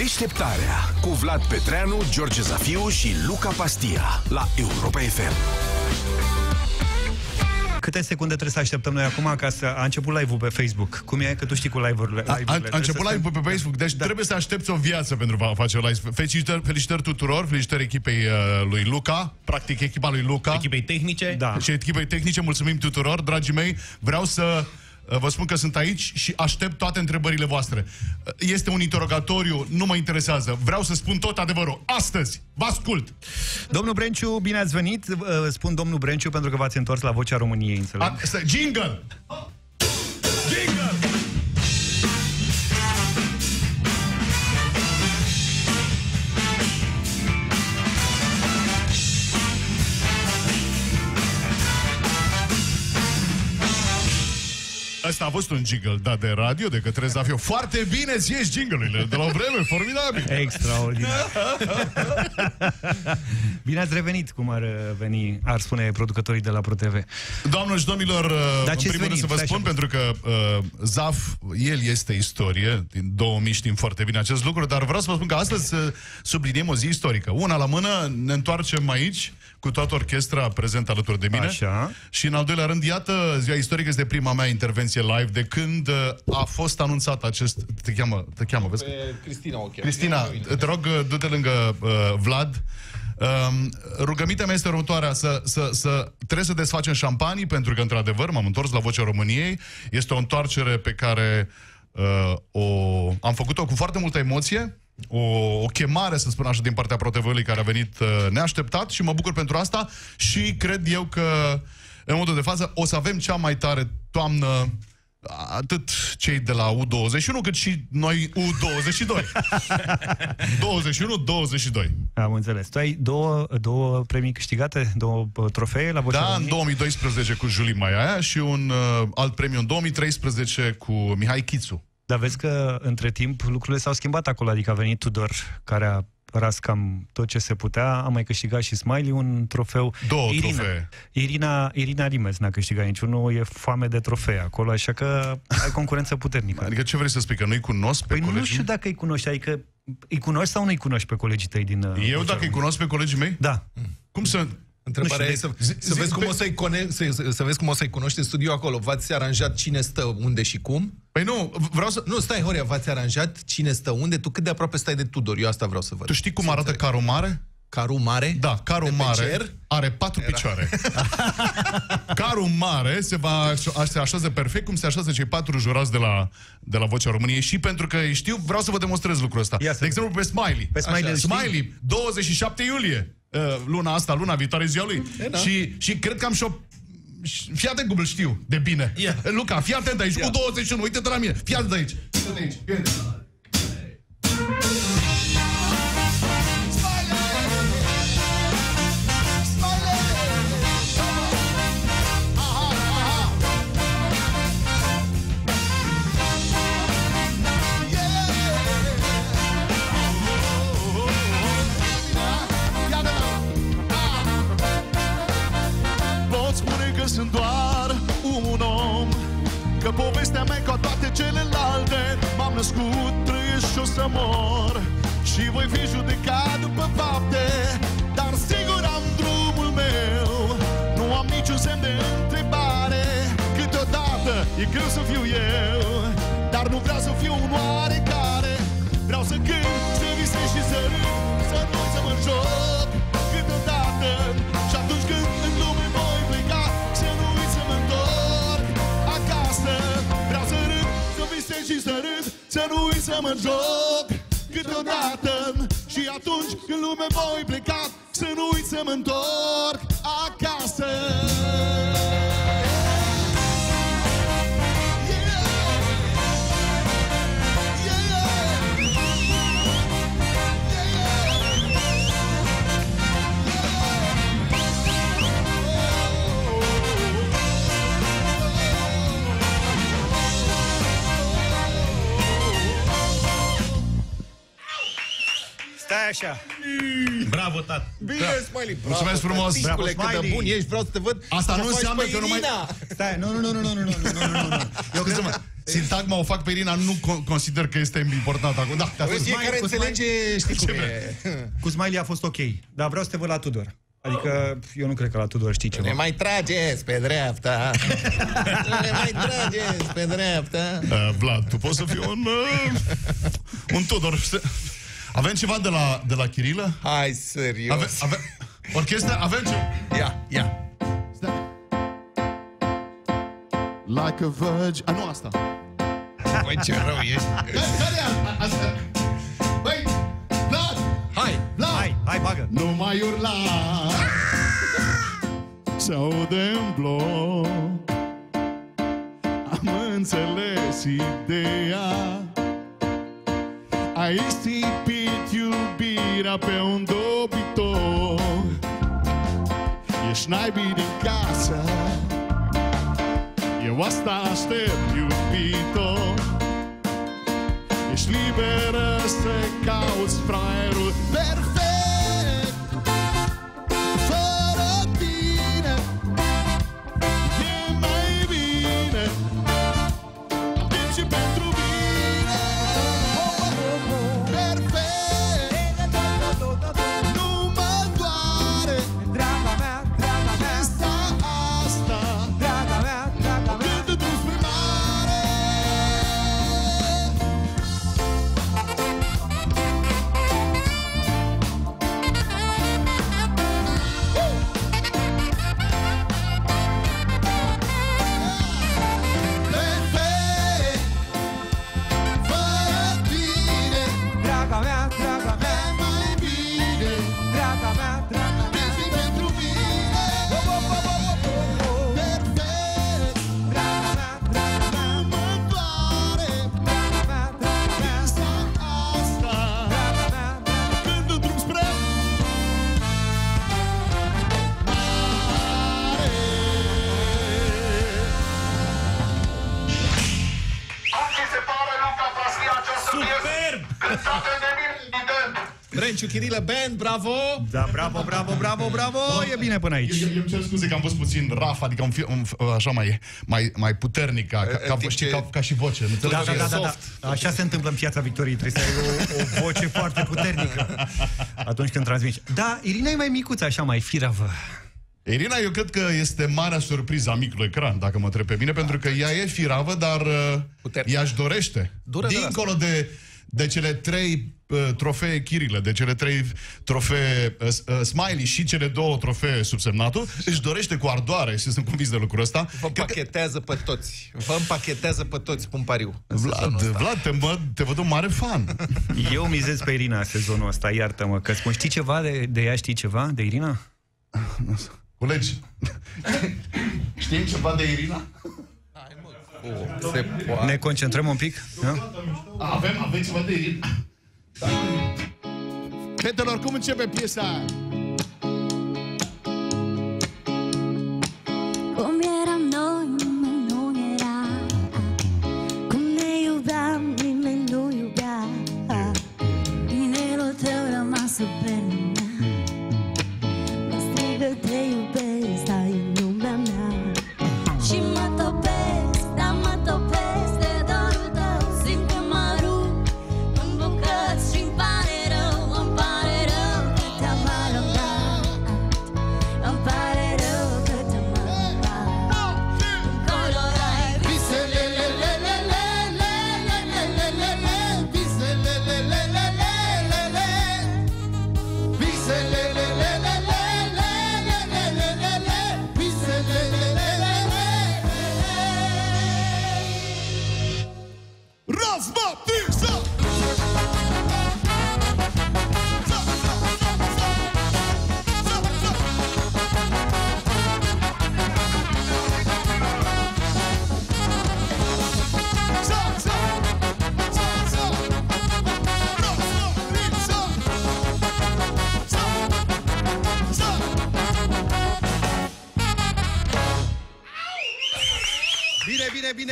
Deșteptarea cu Vlad Petreanu, George Zafiu și Luca Pastia la Europa FM. Câte secunde trebuie să așteptăm noi acum ca să... A început live-ul pe Facebook. Cum e? Că tu știi cu live-urile. A, live-urile. a, a început Trebuie live să- pe Facebook, deci Da. trebuie să aștepți o viață pentru a face live. Felicitări, felicitări tuturor, felicitări echipei uh, lui Luca, practic echipa lui Luca. Echipei tehnice. Da. Și echipei tehnice, mulțumim tuturor, dragii mei. Vreau să uh, vă spun că sunt aici și aștept toate întrebările voastre. Uh, Este un interogatoriu, nu mă interesează. Vreau să spun tot adevărul. Astăzi, vă ascult. Domnul Brenciu, bine ați venit. Uh, Spun domnul Brenciu pentru că v-ați întors la Vocea României, înțeleg. A, stai, jingle! Jingle! Asta a fost un jingle dat de radio de către Zafiu. Foarte bine ți ieși jingle-urile de la o vreme, formidabil. Extraordinar. Bine ați revenit, cum ar uh, veni, ar spune producătorii de la ProTV. Doamnelor și domnilor, uh, Dar în ce-ți primul rând să venim? vă Stai spun, așa. pentru că uh, Zaf, el este istorie, din 2000 știm foarte bine acest lucru, dar vreau să vă spun că astăzi să subliniem o zi istorică. Una la mână, ne întoarcem aici cu toată orchestra prezentă alături de mine. Așa. Și în al doilea rând, iată, ziua istorică este prima mea intervenție live de când uh, a fost anunțat acest... Te cheamă, te cheamă, vezi? că- Pe Cristina o cheamă. Cristina, te rog, uh, du-te lângă uh, Vlad. Um, rugămintea mea este următoarea, să, să, să, trebuie să desfacem șampanii, pentru că, într-adevăr, m-am întors la Vocea României. Este o întoarcere pe care uh, o, am făcut-o cu foarte multă emoție, o, o chemare, să spun așa, din partea ProTV-ului care a venit uh, neașteptat și mă bucur pentru asta și cred eu că, în modul de față, o să avem cea mai tare toamnă atât cei de la U21, cât și noi U22. 21-22. Am înțeles. Tu ai două, două premii câștigate, două uh, trofee la Vocea Da, în României? 2012 cu Julie Maiaia și un uh, alt premiu în 2013 cu Mihai Chițu. Dar vezi că între timp lucrurile s-au schimbat acolo, adică a venit Tudor, care a ras cam tot ce se putea, a mai câștigat și Smiley un trofeu. Două Irina, trofee. Irina, Irina Rimes n-a câștigat niciunul, e foame de trofee acolo, așa că ai concurență puternică. Adică ce vrei să spui, că nu-i cunosc pe Păi nu colegii știu dacă îi cunoști, adică îi cunoști sau nu îi cunoști pe colegii tăi din... uh, Eu Vocea dacă îi României? cunosc pe colegii mei? Da. Cum să... Întrebarea Nu e știu, să, zi- să, zi- vezi cum pe- o să-i cone- să, să, să vezi cum o să-i cunoști în studio acolo. V-ați aranjat cine stă unde și cum? Păi nu, vreau să... Nu, stai, Horia, v-ați aranjat cine stă unde? Tu cât de aproape stai de Tudor? Eu asta vreau să văd. Tu știi cum arată carul mare? Carul mare? Da, carul De pe mare cer? are patru picioare. carul mare se va aș- se așează perfect cum se așează cei patru jurați de la, de la Vocea României și pentru că îi știu, vreau să vă demonstrez lucrul ăsta. Ia să de exemplu, pe Smiley. Pe Smiley Așa, îl știi? Smiley, 27 iulie. Uh, luna asta, luna viitoare, ziua lui. da. Și, și cred că am și o Fii atent cum îl știu, de bine. Ia. Luca, fii atent aici, cu 21, uite-te la mine. Fii atent aici. Uite-te aici. Fii atent. Dar nu vreau să fiu un oarecare. Vreau să cânt, să visez și să râd Să nu să mă joc câteodată Și atunci când în lume voi pleca Să nu uit să mă întorc. Acasă Vreau să râd, să visez și să râd Să nu uit să mă joc câteodată Și atunci când lume voi pleca Să nu uit să mă întorc. Acasă așa. Bravo, tată. Bine, Smiley. Bravo, Mulțumesc frumos. tăticule, Bravo, cât de Smiley. bun ești, vreau să te văd. Asta să nu faci înseamnă pe că nu mai- Irina. Stai, nu, nu, nu, nu, nu, nu, nu, nu, nu, nu, nu. Eu cred Scuze-mă, că... sintagma o fac pe Irina, nu con- consider că este important acum. Da, te Băi, fiecare cu Smiley- înțelege, știi cum e. Cu Smiley a fost ok, dar vreau să te văd la Tudor. Adică eu nu cred că la Tudor știi Ne ceva. mai trageți pe dreapta. Ne mai trageți pe dreapta. Uh, Vlad, tu poți să fii un... Uh, un Tudor. Avem ceva de la, de la Chirilă? Hai, serios. Ave, ave, orchestra? Avem ce? Ia, ia. Like a virgin. A, nu asta. Băi, ce rău ești. Care e a- asta? Băi, Vlad! Hai. Vlad! Hai, hai, bagă. Nu mai urla Se aude în bloc Am înțeles ideea Ai Schneide die Gasse. Ihr was da steht, vito Ich liebe es, der Chaos, Freiruhe, perfekt. Chirilă Band, bravo! Da, bravo, bravo, bravo, bravo. E bine până aici. Eu, eu îmi cer scuze că am fost puțin raf, adică un, fi, un, așa mai, mai, mai puternic, ca, ca, ca, timp știi, ce- ca, ca și voce. Nu Da, da, da, da, soft. da. Așa se întâmplă în piața Victoriei. Trebuie să ai o, o voce foarte puternică atunci când transmiți. Da, Irina e mai micuță, așa, mai firavă. Irina, eu cred că este marea surpriză a micului ecran, dacă mă întreb pe mine, pentru că ea e firavă, dar uh, Puternic. ea își dorește. Dură de Dincolo de, de cele trei uh, trofee Chirile, de cele trei trofee uh, uh, Smiley și cele două trofee subsemnatul, își dorește cu ardoare și sunt convins de lucrul ăsta. Vă Cred că- împachetează pe toți. Vă împachetează pe toți, pun pariu. în Vlad, sezonul ăsta. Vlad te, văd, te văd un mare fan. Eu mizez pe Irina sezonul ăsta, iartă-mă, că spun, știi ceva de, de ea, știi ceva de Irina? Colegi, știm ceva de Irina? Se poate. Ne concentrăm un pic? Da? Avem, avem ceva de Irina. Fetelor, cum începe piesa aia?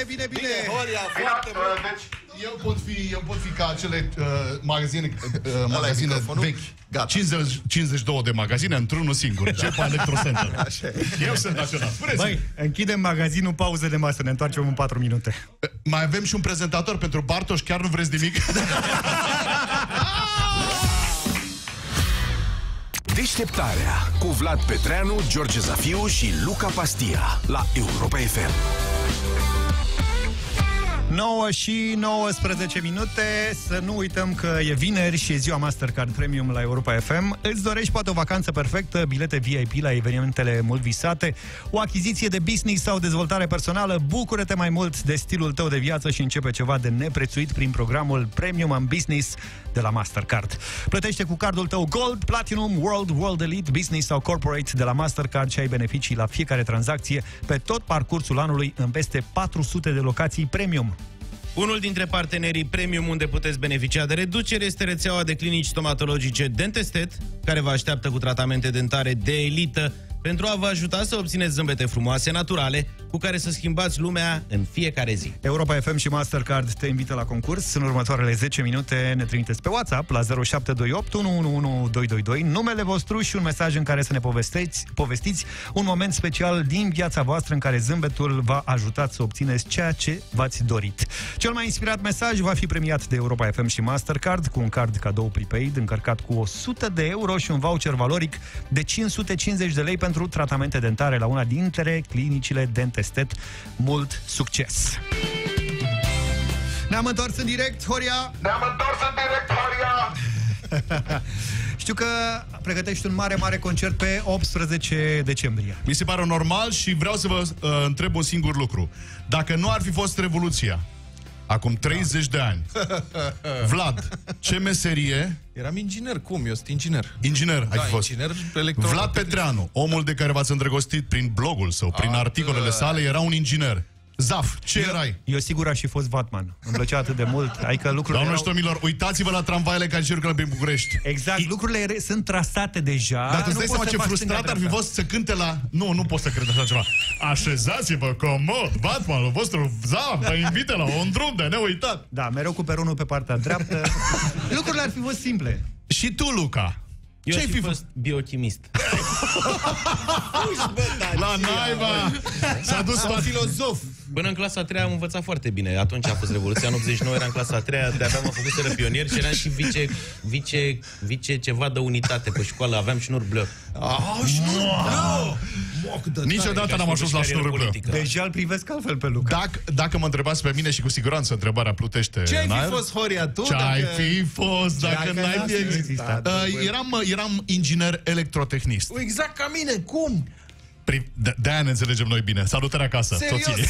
Bine, bine, bine, bine, bine. Horia, foarte bun. Deci, eu pot fi, eu pot fi ca acele uh, magazine, uh, magazine microfonul? vechi. Gata. 50, 52 de magazine într-unul singur. Ce pe Electrocenter. Așa e. Eu sunt acela. Spuneți Băi, închidem magazinul, pauză de masă, ne întoarcem în 4 minute. Mai avem și un prezentator pentru Bartoș, chiar nu vreți nimic? Deșteptarea cu Vlad Petreanu, George Zafiu și Luca Pastia la Europa FM. 9 și 19 minute. Să nu uităm că e vineri și e ziua Mastercard Premium la Europa FM Îți dorești poate o vacanță perfectă, bilete VIP la evenimentele mult visate O achiziție de business sau dezvoltare personală. Bucură-te mai mult de stilul tău de viață Și începe ceva de neprețuit prin programul Premium and Business de la Mastercard. Plătește cu cardul tău Gold, Platinum, World, World Elite, Business sau Corporate de la Mastercard Și ai beneficii la fiecare tranzacție Pe tot parcursul anului în peste 400 de locații Premium Unul dintre partenerii premium unde puteți beneficia de reducere este rețeaua de clinici stomatologice Dentestet, care vă așteaptă cu tratamente dentare de elită pentru a vă ajuta să obțineți zâmbete frumoase, naturale, cu care să schimbați lumea în fiecare zi. Europa FM și Mastercard te invită la concurs. În următoarele 10 minute ne trimiteți pe WhatsApp la 0728 111222 numele vostru și un mesaj în care să ne povestiți, povestiți un moment special din viața voastră în care zâmbetul v-a ajutat să obțineți ceea ce v-ați dorit. Cel mai inspirat mesaj va fi premiat de Europa FM și Mastercard cu un card cadou prepaid încărcat cu 100 de euro și un voucher valoric de 550 de lei pentru tratamente dentare la una dintre clinicile Dentestet. Mult succes! Ne-am întors în direct, Horia! Ne-am întors în direct, Maria! Știu că pregătești un mare, mare concert pe 18 decembrie. Mi se pare normal și vreau să vă uh, întreb un singur lucru. Dacă nu ar fi fost Revoluția, acum 30 de ani, Vlad, ce meserie, Eram inginer, cum? Eu sunt inginer. inginer ai Da, fi fost? inginer electro- Vlad Petreanu, omul de care v-ați îndrăgostit prin blogul său, prin Ah, articolele da. sale, era un inginer. Zaf, ce erai? Eu sigur aș fi fost Batman. Îmi plăcea atât de mult. Adică lucrurile Doamnă erau... și domnilor, uitați-vă la tramvaile care circulă prin București. Exact, lucrurile ere- sunt trasate deja. Dar tu îți nu dai poți seama să ce faci frustrat ar fi stânga-dreapta. fost să cânte la... Nu, nu pot să cred așa ceva. Așezați-vă comod, Batmanul vostru, Zaf, vă invită la un drum de neuitat. Da, mereu cu peronul pe partea dreaptă. lucrurile ar fi fost simple. Și tu, Luca, Eu ce aș ai fi fi fost biochimist. La naiba! S-a dus la filozof. Până în clasa a treia am învățat foarte bine. Atunci a fost Revoluția, în 89 eram în clasa a treia, de-abia mă făcuseră pionier și eram și vice, vice, vice ceva de unitate pe școală, aveam și bleu. Ah, și nu, nu. Moc de Niciodată Ca și n-am ajuns la carieră șnurul bleu. politică. Deja îl privesc altfel pe Luca. Dacă, dacă mă întrebați pe mine și cu siguranță întrebarea plutește Ce ai în fi aer, fost, Horia, tu? Ce ai fi fost dacă, Dacă n-ai n-ar fi fi existat? existat. Uh, eram, eram inginer electrotehnist. Exact ca mine, cum? Pri- De- De-aia ne înțelegem noi bine. Salutări acasă, Serios? soții.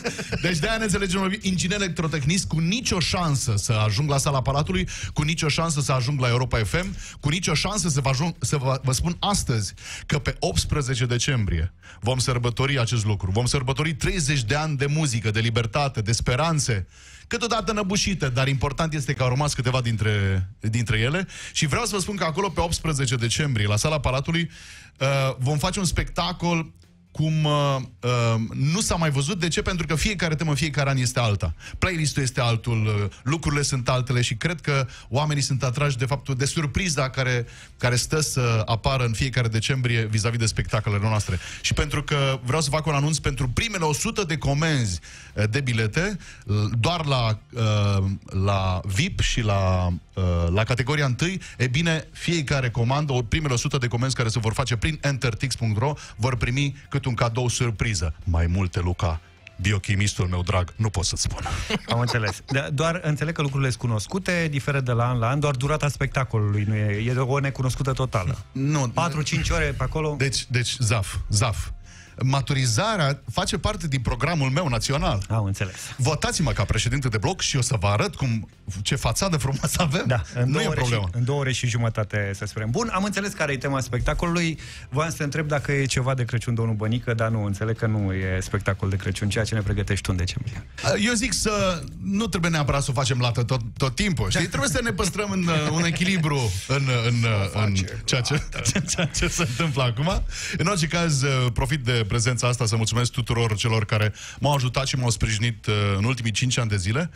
Deci de-aia ne înțelegem noi bine. Inginer electrotehnist cu nicio șansă să ajung la sala Palatului, cu nicio șansă să ajung la Europa FM, cu nicio șansă să vă, ajung, să vă, vă spun astăzi că pe 18 decembrie vom sărbători acest lucru. Vom sărbători 30 de ani de muzică, de libertate, de speranțe, câteodată năbușite, dar important este că au rămas câteva dintre, dintre ele. Și vreau să vă spun că acolo pe 18 decembrie, la sala Palatului, uh, vom face un spectacol cum uh, uh, nu s-a mai văzut. De ce? Pentru că fiecare temă, fiecare an este alta. Playlistul este altul, uh, lucrurile sunt altele și cred că oamenii sunt atrași de faptul de surpriza care, care stă să apară în fiecare decembrie vis-a-vis de spectacolele noastre. Și pentru că vreau să fac un anunț pentru primele 100 de comenzi uh, de bilete, uh, doar la, uh, la VIP și la, uh, la categoria 1, e bine, fiecare comandă, o primele 100 de comenzi care se vor face prin entertix.ro vor primi cât un cadou surpriză. Mai multe, Luca, biochimistul meu drag, nu pot să-ți spun. Am înțeles. De- doar înțeleg că lucrurile sunt cunoscute, diferă de la an la an, doar durata spectacolului nu e, e o necunoscută totală. Nu, 4-5 ore pe acolo. Deci, deci, zaf, zaf. Maturizarea face parte din programul meu național. Am înțeles. Votați-mă ca președinte de bloc și o să vă arăt cum, ce fațadă frumoasă avem. Da, în nu două, e ore și, problemă. în două ore și jumătate, să spunem. Bun, am înțeles care e tema spectacolului. Voiam să te întreb dacă e ceva de Crăciun, domnul Bănică, dar nu, înțeleg că nu e spectacol de Crăciun, ceea ce ne pregătești tu în decembrie. Eu zic să nu trebuie neapărat să o facem lată tot, tot timpul, știi? Trebuie să ne păstrăm în, uh, un echilibru în, în, în, în ceea, ce, ceea ce se întâmplă acum. În orice caz, uh, profit de prezența asta să mulțumesc tuturor celor care m-au ajutat și m-au sprijinit uh, în ultimii 5 ani de zile.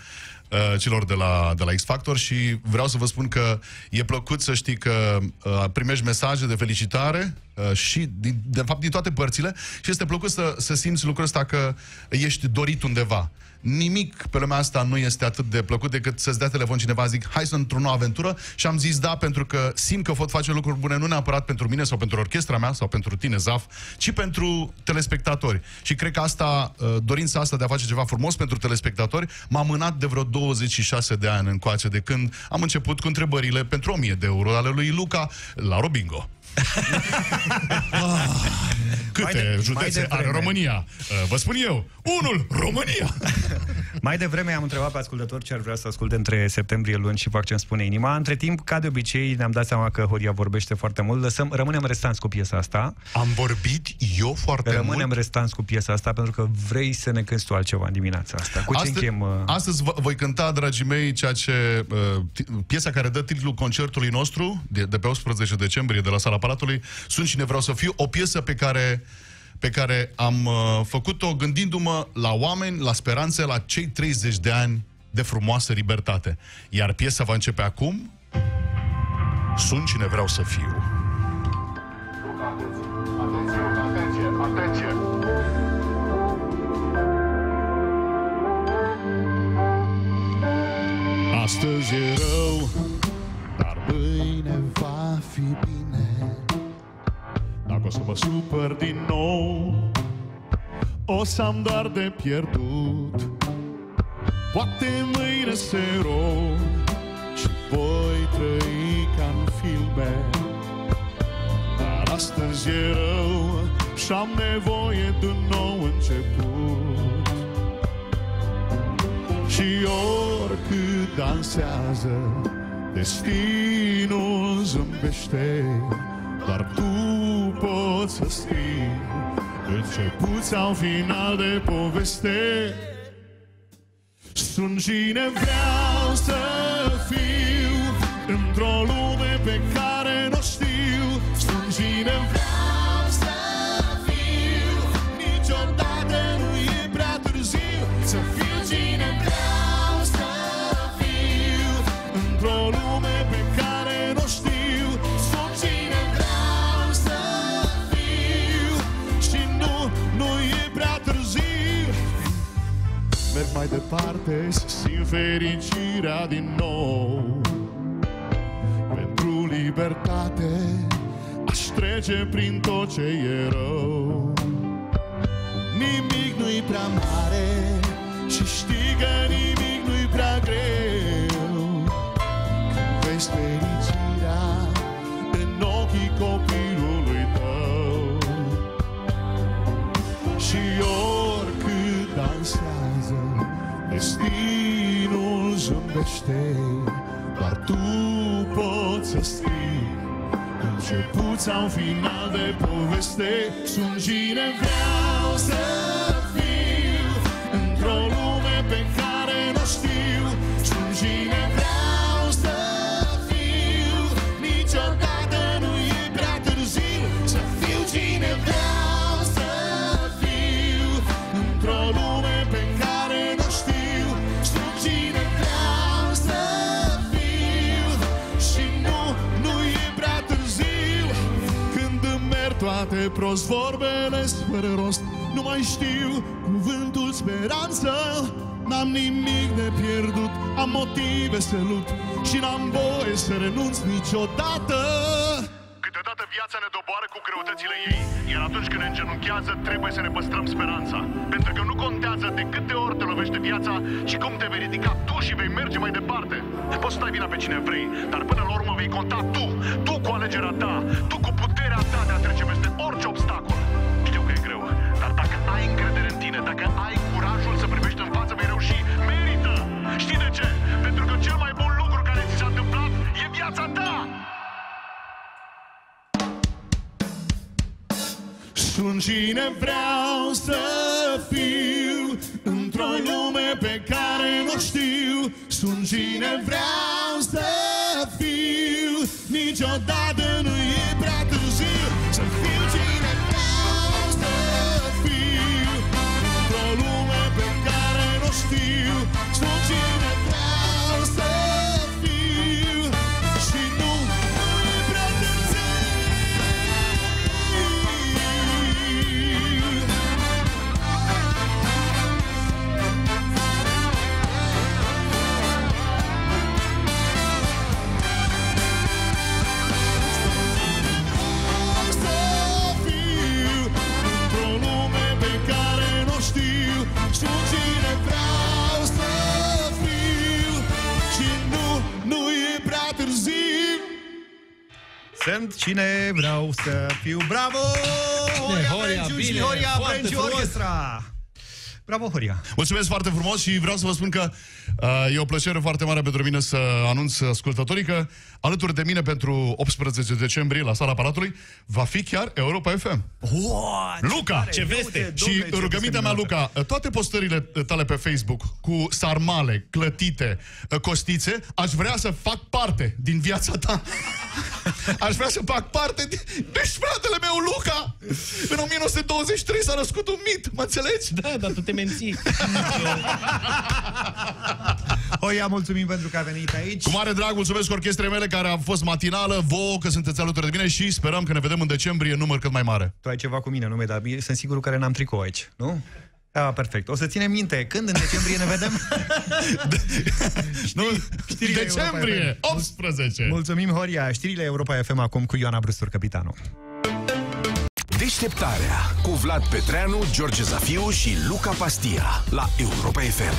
uh, celor de la, de la X Factor și vreau să vă spun că e plăcut să știi că uh, primești mesaje de felicitare uh, și, din, de fapt, din toate părțile și este plăcut să, să simți lucrul ăsta că ești dorit undeva. Nimic pe lumea asta nu este atât de plăcut decât să-ți dea telefon cineva, zic, hai să într-o nouă aventură și am zis da pentru că simt că pot face lucruri bune, nu neapărat pentru mine sau pentru orchestra mea sau pentru tine, Zaf, ci pentru telespectatori. Și cred că asta, uh, dorința asta de a face ceva frumos pentru telespectatori, m-a mânat de vreo 26 de ani încoace de când am început cu întrebările pentru 1000 de euro ale lui Luca la Robingo. Câte Mai de- mai județe devreme. are România? Uh, Vă spun eu, unul, România! Mai devreme am întrebat pe ascultători ce ar vrea să asculte între septembrie, luni și fac ce îmi spune inima. Între timp, ca de obicei, ne-am dat seama că Horia vorbește foarte mult. Lăsăm, rămânem restanți cu piesa asta. Am vorbit eu foarte Rămânem mult. restanți cu piesa asta pentru că vrei să ne cânti tu altceva în dimineața asta. Cu ce Astăzi, încheiem? uh, astăzi vă- voi cânta, dragii mei, ceea ce uh, ti- piesa care dă titlul concertului nostru de, de pe 18 decembrie de la Sala Palatului, Sunt cine vreau să fiu, o piesă pe care pe care am uh, făcut-o gândindu-mă la oameni, la speranțe, la cei 30 de ani de frumoasă libertate. Iar piesa va începe acum. Sunt cine vreau să fiu. Atenție, atenție, atenție! Astăzi e rău, mă supăr din nou, o să am doar de pierdut. Poate mâine se rog și voi trăi ca în filme. Dar astăzi e rău și am nevoie de un nou început. Și oricât dansează Destinul zâmbește Doar tu poți să scrii Început sau final de poveste. Sunt cine vreau să fiu Într-o lume pe care mai departe să simt fericirea din nou. Pentru libertate Aș trece prin tot ce e rău. Nimic nu-i prea mare Și știi că nimic nu-i prea greu. Când vezi fericirea Destinul zâmbește Doar tu poți să scrii. Început sau final de poveste. Sunt cine vreau să toate prost vorbele fără rost. Nu mai știu cuvântul speranță. N-am nimic de pierdut Am motive să lupt Și n-am voie să renunț niciodată. Câteodată viața ne doboară cu greutățile ei, iar atunci când ne îngenunchează, trebuie să ne păstrăm speranța. Pentru că nu contează de câte ori te lovește viața și cum te vei ridica tu și vei merge mai departe. Poți să dai vina pe cine vrei, dar până la urmă vei conta tu, tu cu alegerea ta, tu cu puterea ta de a trece peste orice obstacol. Știu că e greu, dar dacă ai încredere în tine, dacă ai curajul să privești în față, vei reuși. Merită! Știi de ce? Pentru că cel mai bun lucru care ți s-a întâmplat e viața ta! Sunt cine vreau să fiu Într-o lume pe care nu știu. Sunt cine vreau să fiu Niciodată nu e prea târziu. Să fiu cine vreau să fiu Într-o lume pe care nu știu. Sunt cine vreau Sunt cine vreau să fiu. Bravo! Horia, Horia, Brenciu și bine, Horia foarte Brenciu frumos. Orchestra. Bravo, Horia. Mulțumesc foarte frumos și vreau să vă spun că uh, e o plăcere foarte mare pentru mine să anunț ascultătorii că alături de mine pentru 18 decembrie la sala Palatului va fi chiar Europa FM. Wow, Luca! Ce veste! Și rugămintea mea, Luca, toate postările tale pe Facebook cu sarmale, clătite, costițe, aș vrea să fac parte din viața ta. Aș vrea să fac parte din... Deci, fratele meu, Luca, în 1923 s-a născut un mit, mă înțelegi? Da, dar tu te menții. Horia, mulțumim pentru că a venit aici. Cu mare drag, mulțumesc orchestrei mele care a fost matinală, vouă că sunteți alături de mine și sperăm că ne vedem în decembrie în număr cât mai mare. Tu ai ceva cu mine, nu dar bine, sunt sigur că n-am tricou aici, nu? Da, perfect. O să ținem minte. Când în decembrie ne vedem? Nu? știrile decembrie, Europa 18! Mulțumim, Horia. Știrile Europa FM acum cu Ioana Brustur, capitanul. Deșteptarea cu Vlad Petreanu, George Zafiu și Luca Pastia la Europa FM.